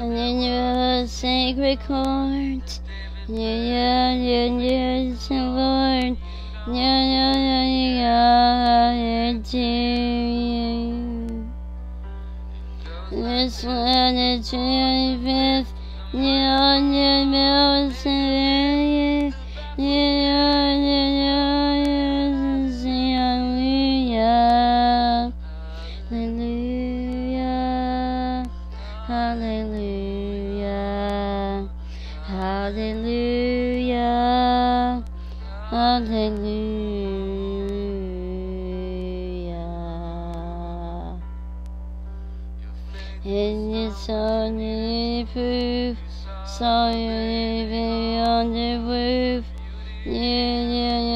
and in your sacred court. Yeah, yeah, yeah, yeah, Lord. Yeah, yeah, yeah, yeah, yeah, This land is with yeah, yeah, yeah, yeah, yeah, hallelujah, hallelujah, hallelujah. In its only proof, saw you living on the roof. Yeah, yeah, yeah,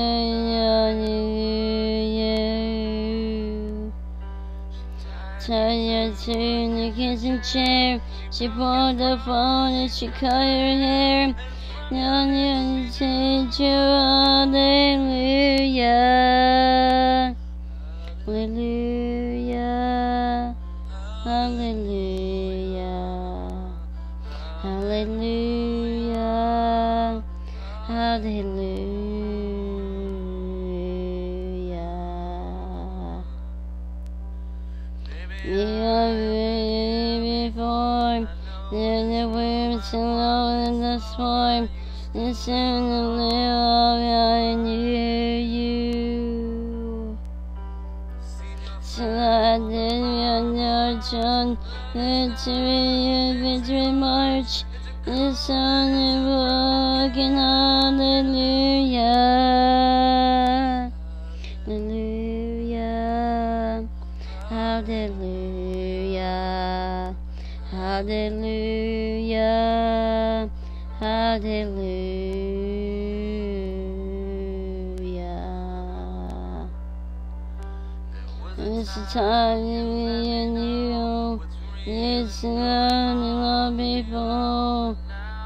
Turn your to the kitchen chair. She pulled the phone and she cut her hair. Now you take you hallelujah. Hallelujah. Hallelujah. Hallelujah. Hallelujah. lips and lower the swarm, and soon the little I knew you. So I did Selected your nurture, victory, victory march, the sun and book and hallelujah. Hallelujah. Hallelujah. Hallelujah. Hallelujah. It's the time to be a new. It's not the people.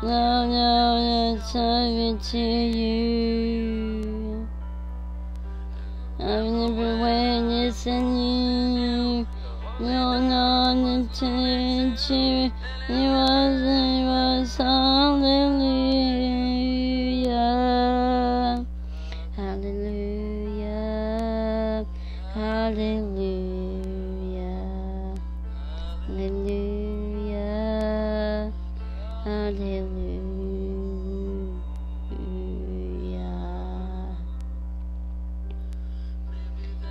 No, no, it's it to you. I've never witnessed a any. No, no, no, to you. It wasn't, it was all. Hallelujah. Hallelujah.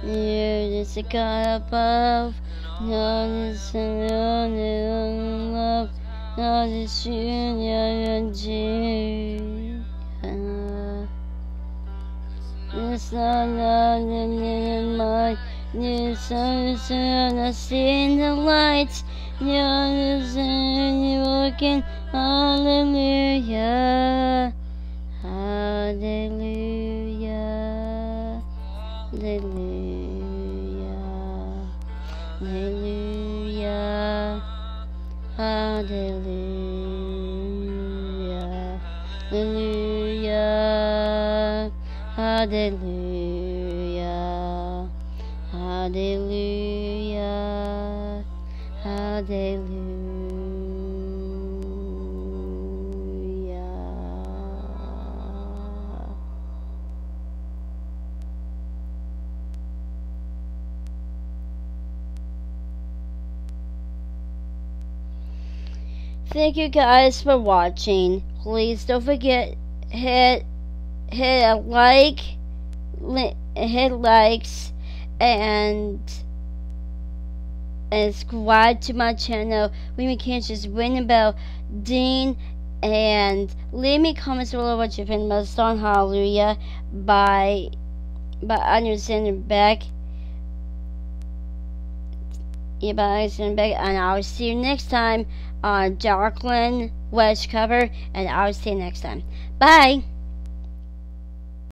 You is the God above. God is in love. God is union and Jesus. It's not nothing in my new sun's I see the lights. You understand you working. Hallelujah. Hallelujah. Hallelujah. Hallelujah. Hallelujah. Hallelujah. Hallelujah. Hallelujah. Hallelujah. Thank you guys for watching. Please don't forget hit hit a like, hit likes, and subscribe to my channel. Leave me just the bell, Dean, and leave me comments below what you think about song Hallelujah by by understanding back. Yeah, by understanding back, and I'll see you next time on Darkland West cover, and I'll see you next time. Bye.